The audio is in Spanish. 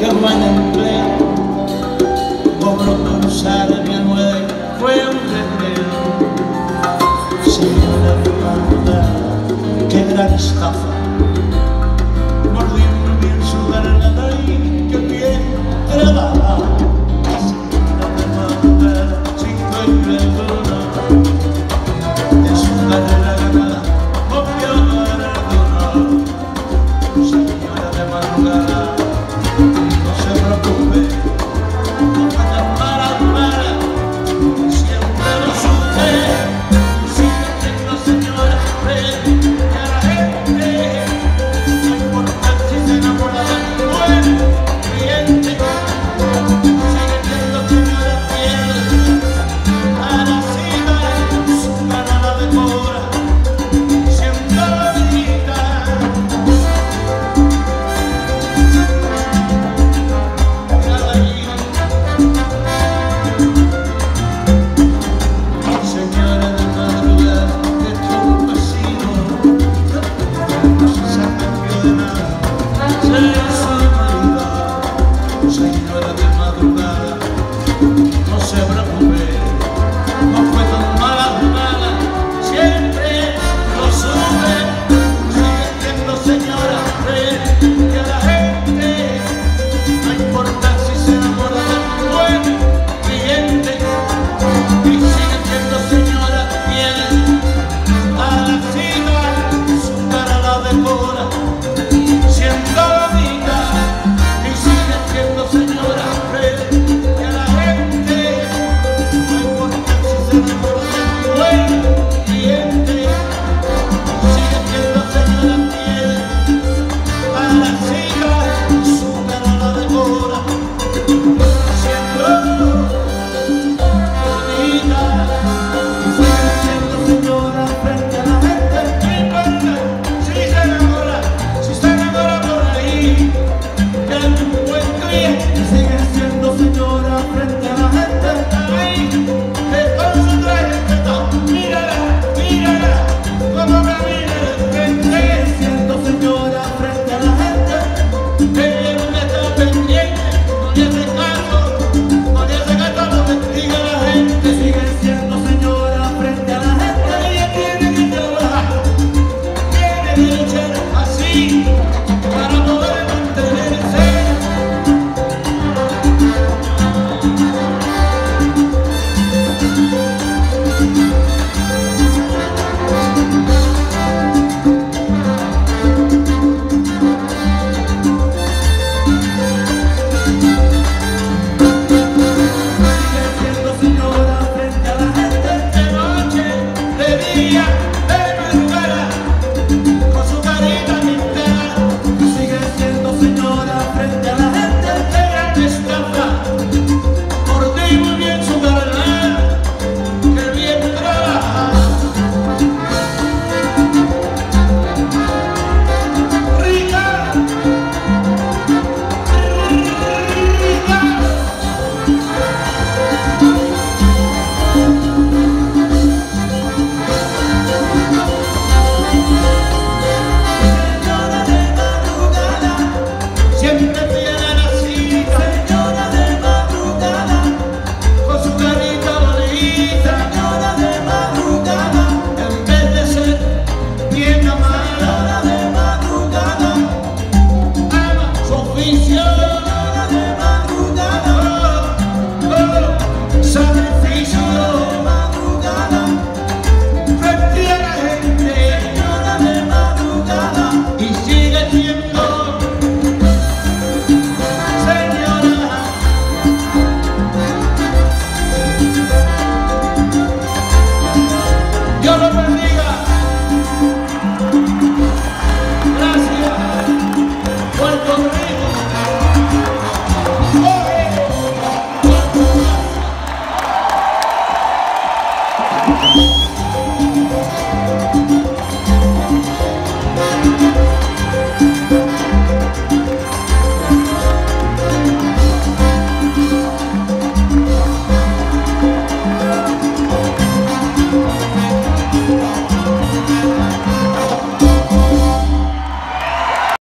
Come on and play Por cruzar mi almohada fue un recreo Señora Fernanda, qué gran estafa. Oh. Ei.